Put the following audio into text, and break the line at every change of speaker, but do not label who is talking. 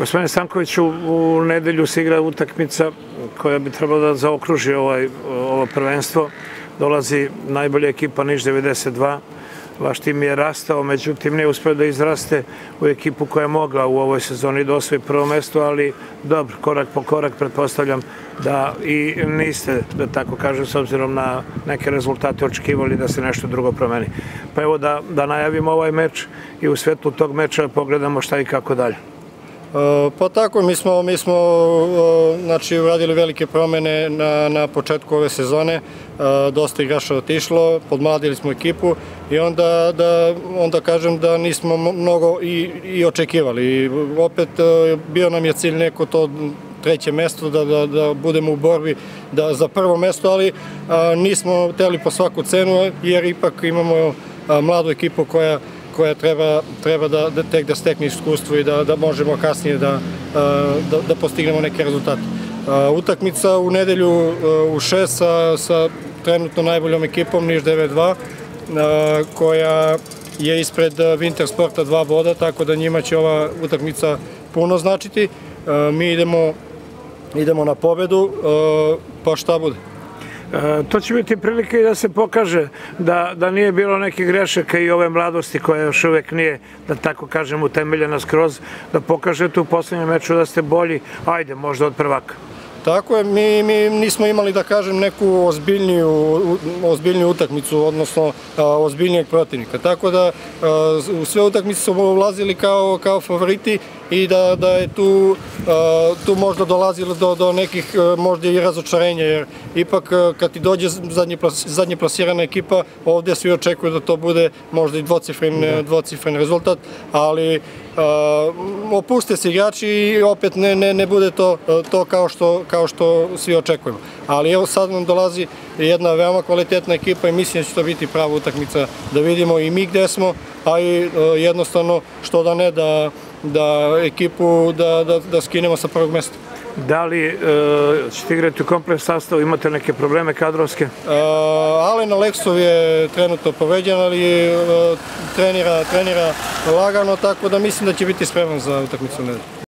Gospodine Stankoviću, u nedelju se igra utakmica koja bi trebala da zaokruži ovaj, ovo prvenstvo. Dolazi najbolja ekipa Niš 92. Vaš tim je rastao, međutim nije uspeo da izraste u ekipu koja je mogla u ovoj sezoni da osvoji prvo mesto, ali dobro, korak po korak pretpostavljam da i niste, da tako kažem, s obzirom na neke rezultate očekivali da se nešto drugo promeni. Pa evo da, da najavimo ovaj meč i u svetlu tog meča pogledamo šta i kako dalje.
E, pa tako, mi smo, mi smo e, znači, uradili velike promene na, na početku ove sezone, e, dosta igrača otišlo, podmladili smo ekipu i onda, da, onda kažem da nismo mnogo i, i očekivali. I opet bio nam je cilj neko to treće mesto, da, da, da budemo u borbi da, za prvo mesto, ali a, nismo teli po svaku cenu, jer ipak imamo a, mladu ekipu koja koja treba, treba da, da tek da stekne iskustvo i da, da možemo kasnije da, da, da postignemo neke rezultate. Utakmica u nedelju u 6 sa, sa trenutno najboljom ekipom Niš 9-2 koja je ispred Winter Sporta dva boda, tako da njima će ova utakmica puno značiti. Mi idemo, idemo na pobedu, pa šta bude?
E, to će biti prilike i da se pokaže da, da nije bilo nekih grešaka i ove mladosti koja još uvek nije, da tako kažem, utemeljena skroz, da pokažete u poslednjem meču da ste bolji, ajde, možda od prvaka.
Tako je, mi, mi nismo imali, da kažem, neku ozbiljniju, ozbiljniju utakmicu, odnosno ozbiljnijeg protivnika. Tako da u sve utakmice smo ulazili kao, kao favoriti i da, da je tu, tu možda dolazilo do, do nekih možda i razočarenja, jer ipak kad ti dođe zadnje, plas, zadnje plasirana ekipa, ovde svi očekuju da to bude možda i dvocifren, da. dvocifren rezultat, ali Uh, opuste se igrači i opet ne, ne, ne bude to, to kao, što, kao što svi očekujemo. Ali evo sad nam dolazi jedna veoma kvalitetna ekipa i mislim da će to biti prava utakmica da vidimo i mi gde smo, a i jednostavno što da ne da, da ekipu da, da, da skinemo sa prvog mesta.
Da li e, ćete igrati u kompleks sastavu, imate neke probleme kadrovske? E,
Alen Aleksov je trenutno poveden, ali e, trenira, trenira lagano, tako da mislim da će biti spreman za utakmicu nedelju.